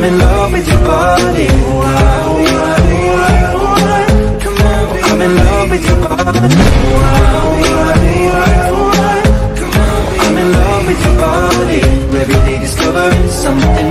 I'm in love with your body. Come on, I'm in love with your body. Come on, I'm in love with your body. Every day discovering something.